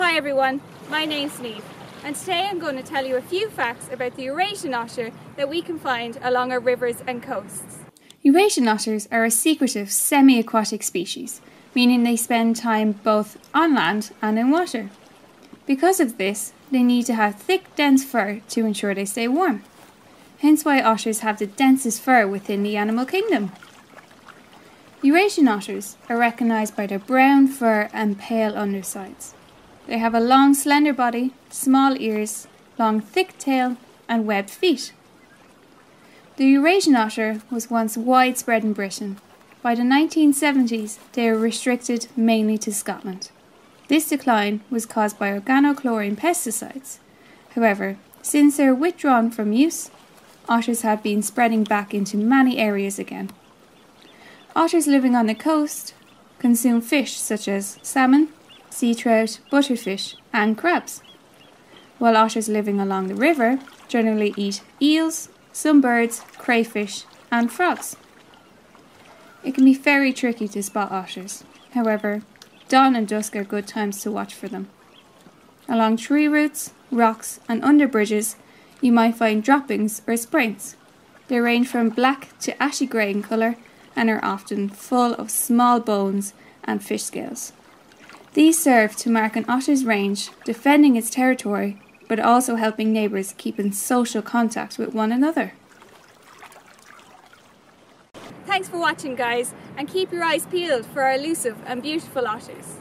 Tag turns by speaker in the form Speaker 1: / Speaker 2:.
Speaker 1: Hi everyone, my name's Niamh and today I'm going to tell you a few facts about the Eurasian otter that we can find along our rivers and coasts.
Speaker 2: Eurasian otters are a secretive semi-aquatic species, meaning they spend time both on land and in water. Because of this, they need to have thick, dense fur to ensure they stay warm. Hence why otters have the densest fur within the animal kingdom. Eurasian otters are recognised by their brown fur and pale undersides. They have a long, slender body, small ears, long, thick tail, and webbed feet. The Eurasian otter was once widespread in Britain. By the 1970s, they were restricted mainly to Scotland. This decline was caused by organochlorine pesticides. However, since they are withdrawn from use, otters have been spreading back into many areas again. Otters living on the coast consume fish such as salmon, sea trout, butterfish, and crabs, while otters living along the river generally eat eels, some birds, crayfish, and frogs. It can be very tricky to spot otters. However, dawn and dusk are good times to watch for them. Along tree roots, rocks, and under bridges, you might find droppings or spraints. They range from black to ashy grey in colour and are often full of small bones and fish scales. These serve to mark an otter's range, defending its territory, but also helping neighbours keep in social contact with one another.
Speaker 1: Thanks for watching guys and keep your eyes peeled for our elusive and beautiful otters.